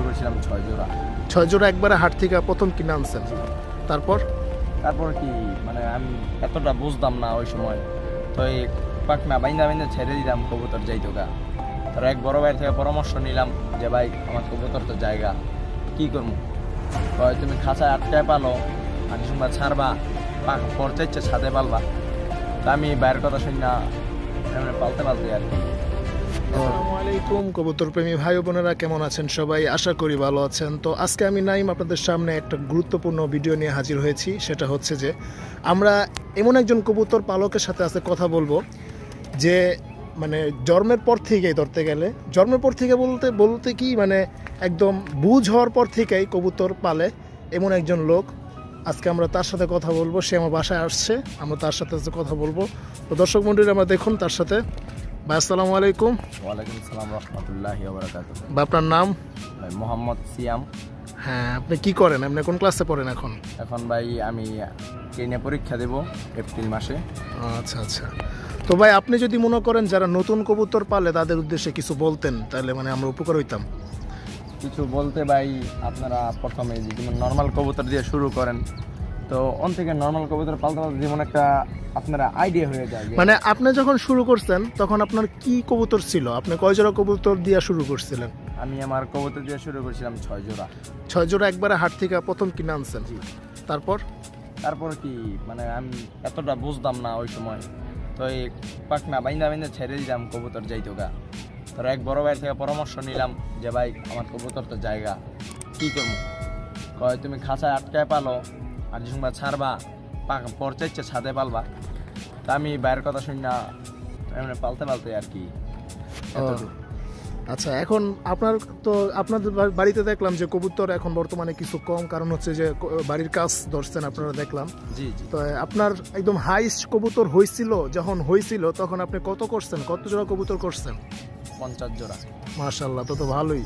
শুরু করেছিলাম ছয় জোড়া। ছয় জোড়া একবারে হাট থেকে প্রথম কিনে আনছেন। তারপর? তারপর কি মানে আমি এতটা বুঝতাম না ওই সময়। তো এই পাকনা বাইন্দা বাইন্দা ছেড়ে দিলাম কবুতর যাইতো গা। তার এক বড় ভাইয়ের থেকে পরামর্শ নিলাম যে ভাই আমার কবুতর তো জায়গা কি করব? তুমি খাঁচায় আটকায় পালো আর সময় ছাড়বা পাক পর্যায়ে ছাদে পালবা। তা আমি বাইরের কথা শুনি না পালতে পালতে আর কি। আলাইকুম কবুতর প্রেমী ভাই বোনেরা, কেমন আছেন সবাই? আশা করি ভালো আছেন। তো আজকে আমি নাইম আপনাদের সামনে একটা গুরুত্বপূর্ণ ভিডিও নিয়ে হাজির হয়েছি। সেটা হচ্ছে যে, আমরা এমন একজন কবুতর পালকের সাথে আজকে কথা বলব, যে মানে জন্মের পর থেকেই ধরতে গেলে, জন্মের পর থেকে বলতে বলতে কি মানে একদম বুঝ হওয়ার পর থেকেই কবুতর পালে এমন একজন লোক। আজকে আমরা তার সাথে কথা বলব, সে আমার বাসায় আসছে, আমরা তার সাথে কথা বলব। তো দর্শক মন্ডলী, আমরা দেখুন তার সাথে ভাই আসসালামু আলাইকুম। ওয়ালাইকুম সালাম রহমতুল্লাহ বা আপনার নাম? মোহাম্মদ সিয়াম। হ্যাঁ আপনি কি করেন? আপনি কোন ক্লাসে পড়েন এখন? এখন ভাই আমি টেনে পরীক্ষা দেব এপ্রিল মাসে। আচ্ছা আচ্ছা। তো ভাই আপনি যদি মনে করেন যারা নতুন কবুতর পালে তাদের উদ্দেশ্যে কিছু বলতেন তাহলে মানে আমরা উপকার হইতাম। কিছু বলতে ভাই আপনারা প্রথমে যেমন নর্মাল কবুতর দিয়ে শুরু করেন। তো অন থেকে নর্মাল কবুতর পালতে পালতে যেমন একটা আপনারা আইডিয়া হয়ে যায় মানে আপনি যখন শুরু করছেন তখন আপনার কি কবুতর ছিল? আপনি কয় জোড়া কবুতর দিয়ে শুরু করছিলেন? আমি আমার কবুতর দিয়ে শুরু করেছিলাম ছয় জোড়া। ছয় জোড়া একবারে হাট থেকে প্রথম কিনে আনছেন। জি। তারপর? তারপর কি মানে আমি এতটা বুঝতাম না ওই সময়। তো এই পাকনা বাইন্দা বাইন্দা ছেড়ে দিলাম কবুতর যাইতো গা। তোর এক বড় ভাইয়ের থেকে পরামর্শ নিলাম যে ভাই আমার কবুতর তো জায়গা কি করব? কয় তুমি খাঁচায় আটকায় পালো আর সময় ছাড়বা পাক পর্যায়ে ছাদে পালবা। তা আমি বাইরের কথা শুনি না এমনি পালতে পালতে আর কি। আচ্ছা এখন আপনার তো আপনাদের বাড়িতে দেখলাম যে কবুতর এখন বর্তমানে কিছু কম কারণ হচ্ছে যে বাড়ির কাজ ধরছেন আপনারা দেখলাম। জি জি। তো আপনার একদম হাইস্ট কবুতর হয়েছিল যখন হয়েছিল তখন আপনি কত করছেন? কত জোড়া কবুতর করছেন? পঞ্চাশ জোড়া। মাশাল্লাহ তো তো ভালোই।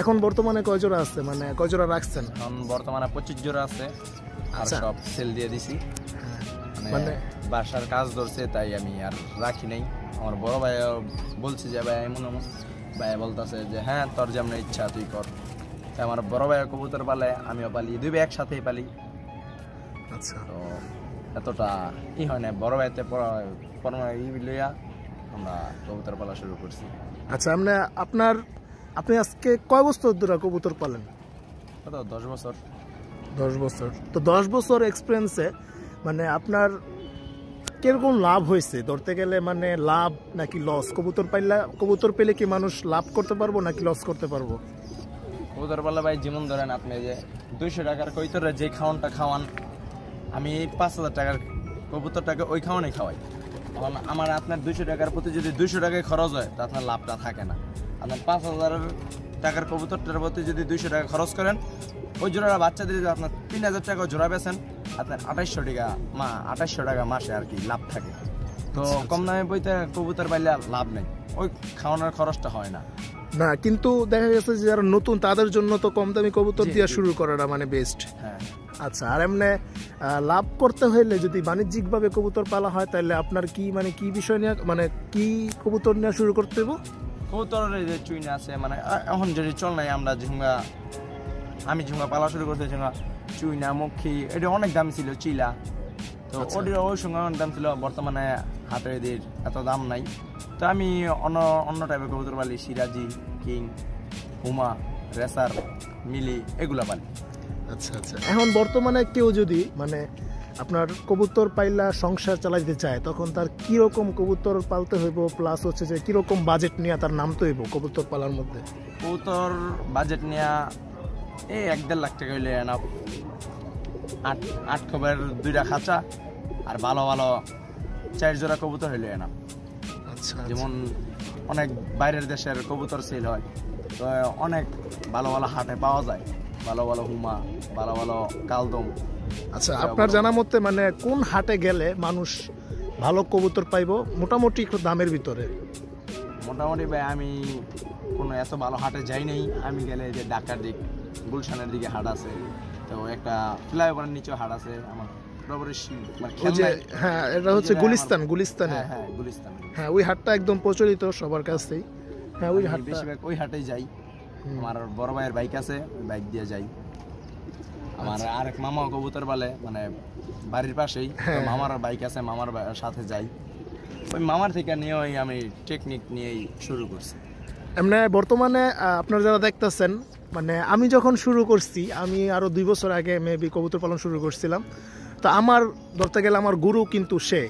এখন বর্তমানে কয় জোড়া আছে? মানে কয় জোড়া রাখছেন? এখন বর্তমানে পঁচিশ জোড়া আছে। আর আচ্ছা। সব সেল দিয়ে দিছি। মানে মানে? বাসার কাজ ধরছে তাই আমি আর রাখি নাই। আমার বড় ভাই বলছে যে ভাই এমন এমন ভাই বলতেছে যে হ্যাঁ তোর যেমন ইচ্ছা তুই কর। তাই আমার বড় ভাইয়ের কবুতর পালে আমিও পালি দুই ভাই একসাথেই পালি। আচ্ছা। তো এতটা ই হয় না বড় ভাইতে ই লইয়া আমরা কবুতর পালা শুরু করছি। আচ্ছা আপনি আপনার আপনি আজকে কয় বছর ধরে কবুতর পালেন? কত? দশ বছর। দশ বছর। তো দশ বছর এক্সপিরিয়েন্সে মানে আপনার কীরকম লাভ হয়েছে? ধরতে গেলে মানে লাভ নাকি লস কবুতর পাইলে, কবুতর পেলে কি মানুষ লাভ করতে পারব নাকি লস করতে পারব? কবুতর পালা ভাই, যেমন ধরেন আপনি যে দুইশো টাকার কৈতরে যে খাওয়ানটা খাওয়ান, আমি পাঁচ হাজার টাকার কবুতরটাকে ওই খাওয়ানে খাওয়াই। এখন আমার আপনার দুইশো টাকার প্রতি যদি দুইশো টাকায় খরচ হয়, তা আপনার লাভটা থাকে না। আপনার পাঁচ হাজার টাকার কবুতরটার প্রতি যদি দুইশো টাকা খরচ করেন ওই জোড়াটা বাচ্চাদের যদি আপনার তিন হাজার টাকা জোড়া বেছেন আপনার আঠাইশশো টাকা মা আঠাইশশো টাকা মাসে আর কি লাভ থাকে। তো কম দামে বইতে কবুতর পাইলে লাভ নেই। ওই খাওয়ানোর খরচটা হয় না। না কিন্তু দেখা গেছে যে যারা নতুন তাদের জন্য তো কম দামি কবুতর দিয়ে। শুরু করাটা মানে বেস্ট হ্যাঁ। আচ্ছা আর এমনি লাভ করতে হইলে যদি বাণিজ্যিকভাবে কবুতর পালা হয় তাহলে আপনার কি মানে কি বিষয় নিয়ে মানে কি কবুতর নিয়ে শুরু করতে হবে কবুতরের যে চুইন আছে মানে এখন যদি চল নাই আমরা ঝুঙ্গা আমি ঝুঙ্গা পালা শুরু করতে ঝুঙ্গা চুইনা মক্ষী এটা অনেক দাম ছিল চিলা। তো আচ্ছা। ওটির ওই সঙ্গে অনেক দাম ছিল বর্তমানে হাটে এদের এত দাম নাই। তো আমি অন্য অন্য টাইপের কবুতর পালি সিরাজি কিং হুমা রেসার মিলি এগুলা পালি। আচ্ছা আচ্ছা। এখন বর্তমানে কেউ যদি মানে আপনার কবুতর পাইলা সংসার চালাইতে চায় তখন তার কীরকম কবুতর পালতে হইব প্লাস হচ্ছে যে কীরকম বাজেট নিয়ে তার নামতে হইব কবুতর পালার মধ্যে? কবুতর বাজেট নেওয়া এই এক দেড় লাখ টাকা হইলে না আট আট খবর দুইটা খাঁচা আর ভালো ভালো চার জোড়া কবুতর হইলে না আচ্ছা যেমন অনেক বাইরের দেশের কবুতর সেল হয় তো অনেক ভালো ভালো হাটে পাওয়া যায়। ভালো ভালো হুমা ভালো ভালো কালদম। আচ্ছা আপনার জানা মতে মানে কোন হাটে গেলে মানুষ ভালো কবুতর পাইব? মোটামুটি একটু দামের ভিতরে। মোটামুটি ভাই আমি কোনো এত ভালো হাটে যাই নাই। আমি গেলে যে ঢাকার দিক গুলশানের দিকে হাট আছে তো একটা ফ্লাইওভারের নিচেও হাট আছে আমার মানে হ্যাঁ এটা হচ্ছে গুলিস্তান গুলিস্তানে। হ্যাঁ হ্যাঁ গুলিস্তান। হ্যাঁ ওই হাটটা একদম প্রচলিত সবার কাছেই। হ্যাঁ ওই হাটটা বেশিরভাগ ওই হাটেই যাই। আমার বড় ভাইয়ের বাইক আছে বাইক দিয়ে যাই। আমার আরেক মামা কবুতর বলে মানে বাড়ির পাশেই হ্যাঁ। মামার বাইক আছে মামার সাথে যাই। ওই মামার থেকে নিয়েই আমি টেকনিক নিয়েই শুরু করছি। এমনি বর্তমানে আপনারা যারা দেখতেছেন মানে আমি যখন শুরু করছি আমি আরও দুই বছর আগে মেবি কবুতর পালন শুরু করছিলাম। তো আমার ধরতে গেলে আমার গুরু কিন্তু সে।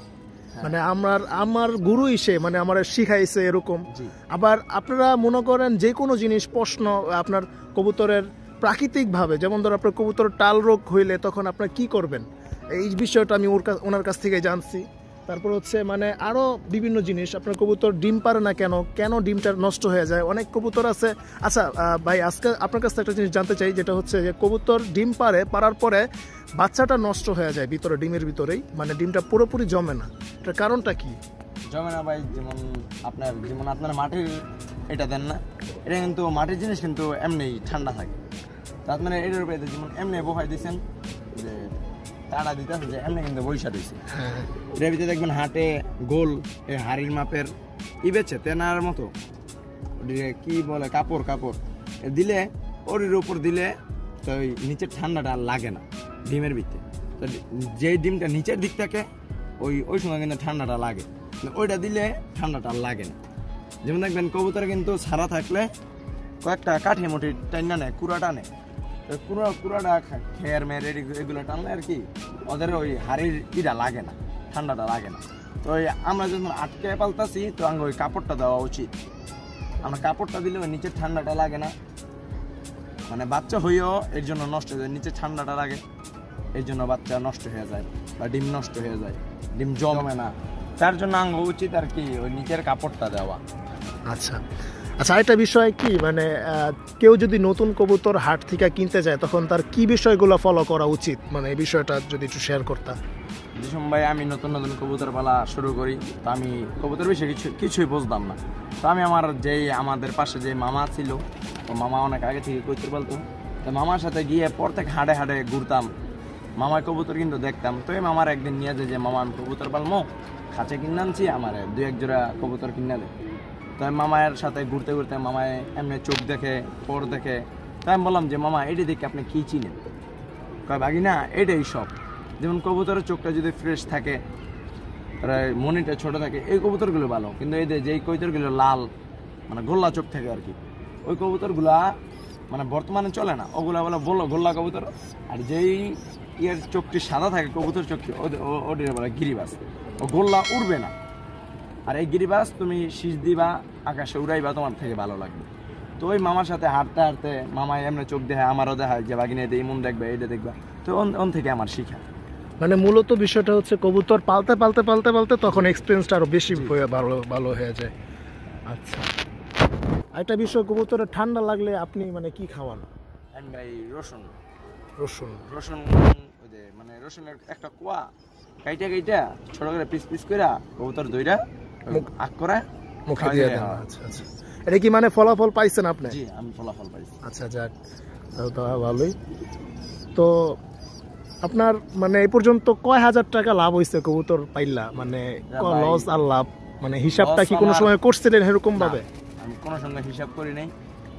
মানে আমার আমার গুরুই সে মানে আমার শিখাইছে এরকম। আবার আপনারা মনে করেন যে কোনো জিনিস প্রশ্ন আপনার কবুতরের প্রাকৃতিকভাবে যেমন ধর আপনার কবুতর টাল রোগ হইলে তখন আপনার কি করবেন? এই বিষয়টা আমি ওর কাছ ওনার কাছ থেকে জানছি। তারপর হচ্ছে মানে আরও বিভিন্ন জিনিস, আপনার কবুতর ডিম পারে না কেন? কেন ডিমটা নষ্ট হয়ে যায়? অনেক কবুতর আছে। আচ্ছা ভাই, আজকে আপনার কাছ একটা জিনিস জানতে চাই, যেটা হচ্ছে যে কবুতর ডিম পারে, পারার পরে বাচ্চাটা নষ্ট হয়ে যায় ভিতরে, ডিমের ভিতরেই। মানে ডিমটা পুরোপুরি জমে না। এটার কারণটা কি? জমে না ভাই, যেমন আপনার যেমন আপনার মাটির এটা দেন না, এটা কিন্তু মাটির জিনিস কিন্তু এমনি ঠান্ডা থাকে। তো আপনারা এটার উপরে যেমন এমনি বহাই দিয়েছেন যে তাড়া দিতেছে যে এমনি কিন্তু বৈশা দিয়েছে হ্যাঁ। ভিতরে দেখবেন হাটে গোল এই হাড়ির মাপের ই বেছে তেনার মতো। কি বলে কাপড় কাপড়। দিলে ওরির উপর দিলে তো ওই নিচের ঠান্ডাটা আর লাগে না ডিমের ভিতরে তো যে ডিমটা নিচের দিক থাকে ওই ওই সময় কিন্তু ঠান্ডাটা লাগে। ওইটা দিলে ঠান্ডাটা আর লাগে না। যেমন দেখবেন কবুতর কিন্তু সারা থাকলে কয়েকটা কাঠি মুঠি টাইনা নেয় কুড়া টানে তো কুড়া কুড়াটা খা- খেয়ার মেয়ের এগুলো টানলে আর কি, ওদের ওই হাড়ির ইটা লাগে না, ঠান্ডাটা লাগে না। তো ওই আমরা যখন আটকে পালতাছি, তো আঙ্গ ওই কাপড়টা দেওয়া উচিত। আমরা কাপড়টা দিলে ওই নিচের ঠান্ডাটা লাগে না। মানে বাচ্চা হইও এর জন্য নষ্ট হয়ে যায় নিচে ঠান্ডাটা লাগে। এর জন্য বাচ্চা নষ্ট হয়ে যায় বা ডিম নষ্ট হয়ে যায়, ডিম জমে না। তার জন্য আঙ্গ উচিত আর কি ওই নিচের কাপড়টা দেওয়া। আচ্ছা। আচ্ছা একটা বিষয় কি? মানে কেউ যদি নতুন কবুতর হাট থেকে কিনতে যায়, তখন তার কি বিষয়গুলো ফলো করা উচিত? মানে এই বিষয়টা যদি একটু শেয়ার করতাম যেসম ভাই, আমি নতুন নতুন কবুতর পালা শুরু করি, তো আমি কবুতর বিষয়ে কিছু, কিছুই বুঝতাম না। তো আমি আমার যেই, আমাদের পাশে যে মামা ছিল, তো মামা অনেক আগে থেকে কবুতর বলতো তো মামার সাথে গিয়ে প্রত্যেক হাড়ে হাড়ে ঘুরতাম। মামার কবুতর কিন্তু দেখতাম। তো এই মামার একদিন নিয়ে যে মামা আমি কবুতর পালমো, খাঁচে কিনে আনছি, আমার দু এক জোড়া কবুতর কিনে দে তো আমি মামায়ের সাথে ঘুরতে ঘুরতে মামায় এমনি চোখ দেখে, পর দেখে তো আমি বললাম যে, মামা, এটি দেখে আপনি কী চিনেন? কয় বাগি না এটাই সব। যেমন কবুতরের চোখটা যদি ফ্রেশ থাকে মনিটা ছোট থাকে, এই কবুতরগুলো ভালো। কিন্তু যে, যেই কবুতরগুলো লাল মানে গোল্লা চোখ থাকে আর কি, ওই কবুতরগুলা মানে বর্তমানে চলে না, ওগুলা বলে বলো গোল্লা কবুতর। আর যেই ইয়ের চোখটি সাদা থাকে কবুতর চোখটি ওদের- বলে গিরিবাস ও গোল্লা উড়বে না। আর এই গিরিবাস তুমি শীষ দিবা আকাশে উড়াইবা তোমার থেকে ভালো লাগবে। তো ওই মামার সাথে হাঁটতে হাঁটতে মামা এমনি চোখ দেখে আমারও দেখায় যে বাগিনে এটা ইমন দেখবে এটা দেখবা। তো ওন থেকে আমার শিখা। মানে মূলত বিষয়টা হচ্ছে কবুতর পালতে পালতে পালতে পালতে তখন এক্সপিরিয়েন্সটা আরও বেশি ভালো ভালো হয়ে যায়। আচ্ছা। একটা বিষয় কবুতরের ঠান্ডা লাগলে আপনি মানে কি খাওয়ান? এন্ড ভাই রসুন। রসুন। রসুন ওই যে মানে রসুনের একটা কুয়া কাইটা কাইটা ছোট করে পিস পিস কইরা কবুতর দইরা আগ করে মুখে দিয়ে দেন। আচ্ছা আচ্ছা। এটা কি মানে ফলাফল পাইছেন আপনি? জি আমি ফলাফল পাইছি। আচ্ছা যাক তাহলে ভালোই। তো আপনার মানে এই পর্যন্ত কয় হাজার টাকা লাভ হয়েছে কবুতর পাইলা? মানে লস আর লাভ? মানে হিসাবটা কি কোনো সময় করছিলেন এরকম ভাবে? আমি কোনো সঙ্গে হিসাব করি নাই।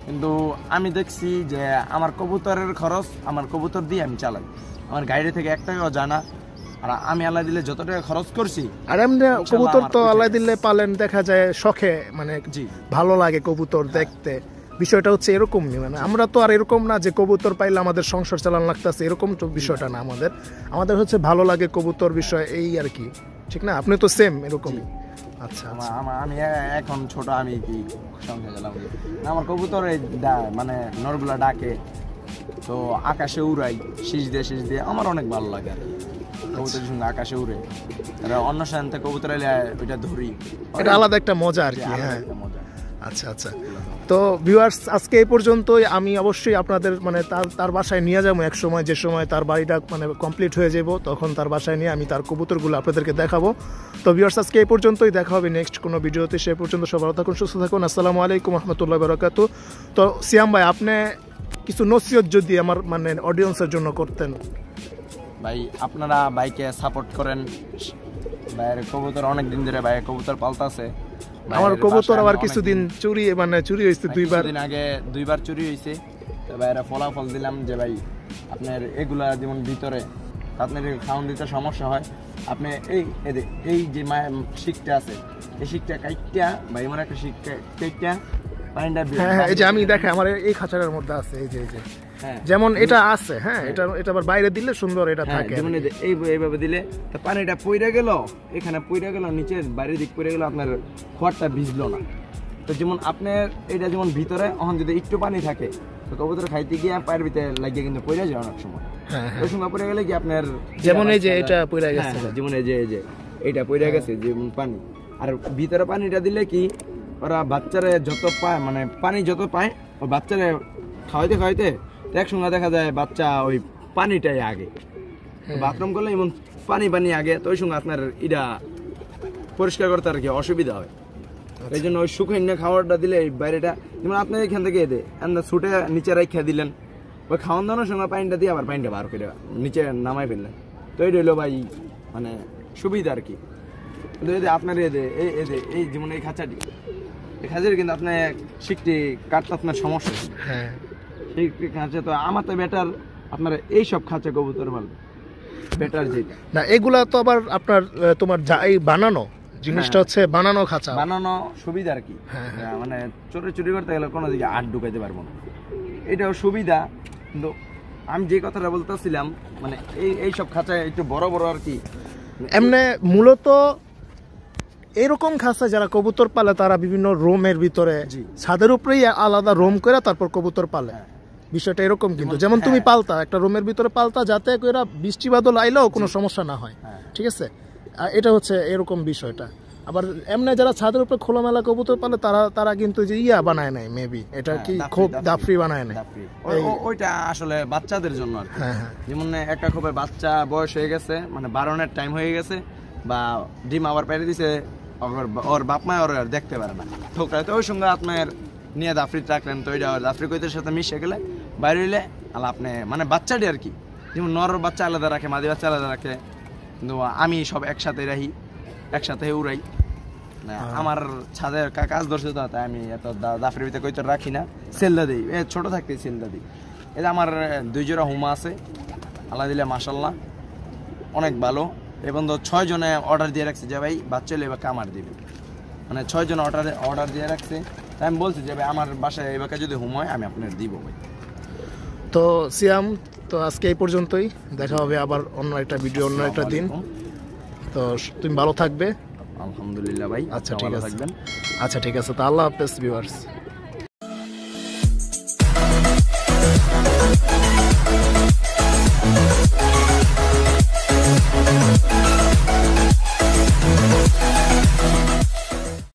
কিন্তু আমি দেখছি যে আমার কবুতরের খরচ আমার কবুতর দিয়ে আমি চালাই। আমার গাড়ি থেকে এক টাকাও জানা আর আমি আল্লাহ দিলে যত টাকা খরচ করছি আর এমনি কবুতর তো আল্লাহ দিলে পালেন দেখা যায় শখে মানে জি। ভালো লাগে কবুতর দেখতে। বিষয়টা হচ্ছে এরকমই মানে আমরা তো আর এরকম না যে কবুতর পাইলে আমাদের সংসার চালান লাগতেছে এরকম তো বিষয়টা না আমাদের। আমাদের হচ্ছে ভালো লাগে কবুতর বিষয় এই আর কি। ঠিক না? আপনি তো সেম এরকমই। আচ্ছা আচ্ছা। আমি এখন ছোট আমি কি সঙ্গে গেলাম আমার কবুতর এই মানে নরগুলা ডাকে তো আকাশে উড়াই শীষ দিয়ে শীষ দিয়ে আমার অনেক ভালো লাগে আর কি। কবুতরের সঙ্গে আকাশে উড়ে। তারা অন্য সাথে কবুতর এলে ওইটা ধরি। এটা আলাদা একটা মজা আর কি হ্যাঁ। মজা। আচ্ছা আচ্ছা। তো ভিউয়ার্স আজকে এই পর্যন্তই। আমি অবশ্যই আপনাদের মানে তার তার বাসায় নিয়ে যাব এক সময় যে সময় তার বাড়িটা মানে কমপ্লিট হয়ে যাব তখন তার বাসায় নিয়ে আমি তার কবুতরগুলো আপনাদেরকে দেখাবো। তো ভিউয়ার্স আজকে এই পর্যন্তই। দেখা হবে নেক্সট কোনো ভিডিওতে সে পর্যন্ত সব ভালো থাকুন সুস্থ থাকুন। আসসালামু আলাইকুম রহমতুল্লাহ বরকাত তো সিয়াম ভাই আপনি কিছু নসিহত যদি আমার মানে অডিয়েন্সের জন্য করতেন। ভাই আপনারা বাইকে সাপোর্ট করেন। ভাইয়ের কবুতর অনেক দিন ধরে ভাইয়ের কবুতর পাল্টাছে আমার কবুতর আবার কিছুদিন চুরি মানে চুরি হয়েছে দুইবার। দিন আগে দুইবার চুরি হয়েছে। তো ভাই এরা ফলাফল দিলাম যে ভাই আপনার এগুলা যেমন ভিতরে আপনার খাওয়ান দিতে সমস্যা হয়। আপনি এই এই যে- শিকটা আছে এই শিকটা কাইটটা বা এমন একটা শিকটা কাইটটা পানিটা হ্যাঁ হ্যাঁ এই যে আমি দেখে আমার এই খাঁচাটার মধ্যে আছে এই যে এই যে। যেমন এটা আছে হ্যাঁ এটা এটা আবার বাইরে দিলে সুন্দর এটা হ্যাঁ, থাকে যেমন এই এইভাবে দিলে তো পানিটা পইরা গেল এখানে পইরা গেল নিচের বাইরের দিক পইরা গেল আপনার খড়টা ভিজলো না। তো যেমন আপনার এটা যেমন ভিতরে এখন যদি একটু পানি থাকে তো কবুতর খাইতে গিয়ে পায়ের ভিতরে লাগিয়ে কিন্তু পইরা যায় অনেক সময়। হ্যাঁ হ্যাঁ। ওই সময় পড়ে গেলে কি আপনার যেমন এই যে এটা পইরা হ্যাঁ, গেছে। হ্যাঁ, যেমন এই যে এই যে এইটা পইরা গেছে যেমন পানি। আর ভিতরে পানিটা দিলে কি ওরা বাচ্চারা যত পায় মানে পানি যত পায় ও বাচ্চারা খাওয়াইতে খাওয়াইতে তো একসঙ্গে দেখা যায় বাচ্চা ওই পানিটাই আগে। বাথরুম করলে এমন পানি পানি আগে তো ওই সঙ্গে আপনার এটা পরিষ্কার করতে আর কি অসুবিধা হয়। এই জন্য ওই শুকনো খাবারটা দিলে এই বাইরেটা যেমন আপনি এখান থেকে এদে ছুটে নিচে রাখা দিলেন ওই খাওয়ান দাওয়ানোর সঙ্গে পানিটা দিয়ে আবার পানিটা বার করে নিচে নামাই ফেললেন। তো এই রইল ভাই মানে সুবিধা আর কি। কিন্তু যে আপনার এদে এই এদে এই যেমন এই খাঁচাটি এই খাঁচাটি কিন্তু আপনার শিখটি কাটতে আপনার সমস্যা। হ্যাঁ। সেই খাঁচে তো আমার তো বেটার আপনার এই সব খাঁচা কবুতর ভালো। বেটার যেটা। না এগুলা তো আবার আপনার তোমার যা এই বানানো জিনিসটা হ্যাঁ। হচ্ছে বানানো খাঁচা। বানানো সুবিধা আর কি। হ্যাঁ, মানে চোরে চুরি করতে গেলে কোনো দিকে আট ঢুকাইতে পারব না। এটাও সুবিধা কিন্তু আমি যে কথাটা বলতেছিলাম মানে এই এই সব খাঁচায় একটু বড় বড় আর কি। এমনি মূলত এরকম খাঁচা যারা কবুতর পালে তারা বিভিন্ন রোমের ভিতরে ছাদের উপরেই আলাদা রোম করে তারপর কবুতর পালে। হ্যাঁ। বিষয়টা এরকম কিন্তু। যেমন- তুমি হ্যাঁ। পালতা একটা রোমের ভিতরে পালতা যাতে করে বৃষ্টি বাদল আইলেও কোনো সমস্যা না হয়। হ্যাঁ। ঠিক আছে? এটা হচ্ছে এরকম বিষয়টা। আবার এমনি যারা ছাদের উপরে খোলামেলা কবুতর পালে তারা তারা কিন্তু যে ইয়া বানায় নাই মেবি এটা হ্যাঁ, কি খুব দাফরি। বানায় নাই ওই- ওইটা আসলে বাচ্চাদের জন্য আর কি। যেমন একটা খোপের বাচ্চা বয়স হয়ে গেছে মানে বারোনের টাইম হয়ে গেছে বা ডিম আবার পেরে দিছে ওর বাপ মা ওর আর দেখতে পারে না। ঠোকরায় তো ওই সঙ্গে আপনার নিয়ে দাফরি রাখলেন তো ওইটা দাফরি কইতের সাথে মিশে গেলে বাইরে হইলে আলা আপনি মানে বাচ্চাটি আর কি। যেমন নর বাচ্চা আলাদা রাখে মাদি বাচ্চা আলাদা রাখে। কিন্তু আমি সব একসাথে রাখি একসাথে উড়াই। আমার ছাদের কাজ ধরছে তো তাই আমি এত দা- দাফরির ভিতরে কইতো রাখি না। সেলদা দিই এ ছোট থাকতেই সেলদা দিই। যে আমার দুই জোড়া হুমা আছে আল্লাহ দিলে মাসাল্লাহ অনেক ভালো। এবং তো ছয় জনে অর্ডার দিয়ে রাখছে যে ভাই বাচ্চা এবার কামার দিবে। মানে ছয় জন অর্ডার অর্ডার দিয়ে রাখছে। তাই আমি বলছি যে ভাই আমার বাসায় এবার যদি হুম হয় আমি আপনার দিব ভাই। তো সিয়াম তো আজকে এই পর্যন্তই। দেখা হবে আবার অন্য একটা ভিডিও অন্য একটা দিন। তো তুমি ভালো থাকবে। আলহামদুলিল্লাহ ভাই আচ্ছা, ঠিক ভালো আছে। থাকবেন। আচ্ছা ঠিক আছে। তো আল্লাহ হাফেজ ভিউয়ার্স